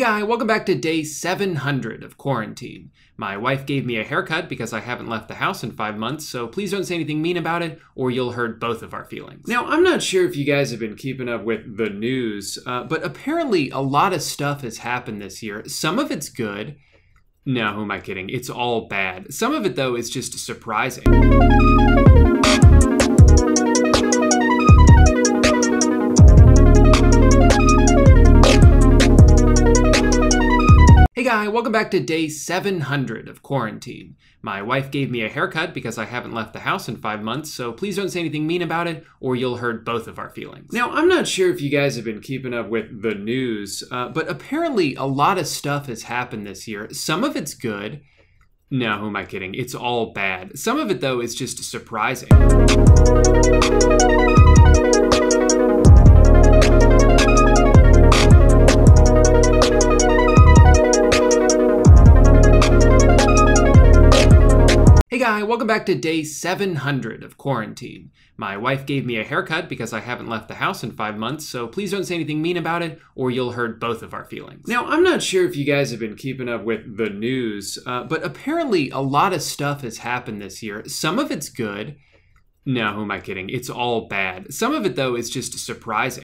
guy, welcome back to day 700 of quarantine. My wife gave me a haircut because I haven't left the house in five months, so please don't say anything mean about it or you'll hurt both of our feelings. Now, I'm not sure if you guys have been keeping up with the news, uh, but apparently a lot of stuff has happened this year. Some of it's good. No, who am I kidding? It's all bad. Some of it, though, is just surprising. Guy, welcome back to day 700 of quarantine. My wife gave me a haircut because I haven't left the house in five months, so please don't say anything mean about it or you'll hurt both of our feelings. Now, I'm not sure if you guys have been keeping up with the news, uh, but apparently a lot of stuff has happened this year. Some of it's good. No, who am I kidding? It's all bad. Some of it, though, is just surprising. Hey guy, welcome back to day 700 of quarantine. My wife gave me a haircut because I haven't left the house in five months, so please don't say anything mean about it or you'll hurt both of our feelings. Now, I'm not sure if you guys have been keeping up with the news, uh, but apparently a lot of stuff has happened this year. Some of it's good. No, who am I kidding? It's all bad. Some of it, though, is just surprising.